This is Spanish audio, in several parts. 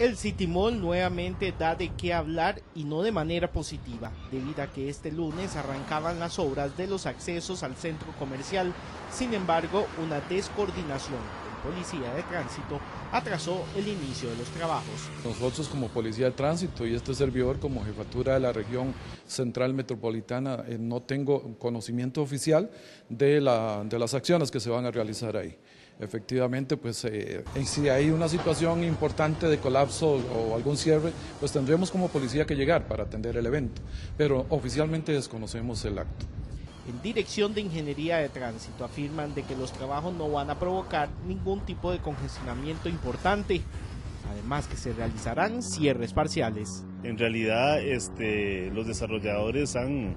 El City Mall nuevamente da de qué hablar y no de manera positiva, debido a que este lunes arrancaban las obras de los accesos al centro comercial. Sin embargo, una descoordinación policía de tránsito atrasó el inicio de los trabajos. Nosotros como policía de tránsito y este servidor como jefatura de la región central metropolitana eh, no tengo conocimiento oficial de, la, de las acciones que se van a realizar ahí efectivamente, pues eh, si hay una situación importante de colapso o algún cierre, pues tendremos como policía que llegar para atender el evento, pero oficialmente desconocemos el acto. En Dirección de Ingeniería de Tránsito afirman de que los trabajos no van a provocar ningún tipo de congestionamiento importante, además que se realizarán cierres parciales. En realidad, este, los desarrolladores han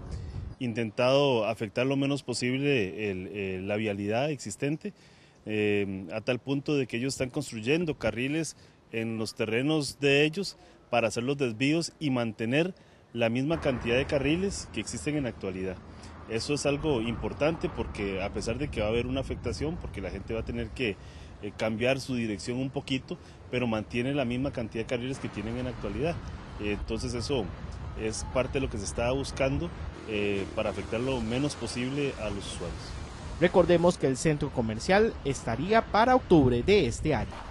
intentado afectar lo menos posible la vialidad existente Em, a tal punto de que ellos están construyendo carriles en los terrenos de ellos para hacer los desvíos y mantener la misma cantidad de carriles que existen en la actualidad. Eso es algo importante porque a pesar de que va a haber una afectación, porque la gente va a tener que eh, cambiar su dirección un poquito, pero mantiene la misma cantidad de carriles que tienen en actualidad. entonces eso es parte de lo que se está buscando eh, para afectar lo menos posible a los usuarios. Recordemos que el centro comercial estaría para octubre de este año.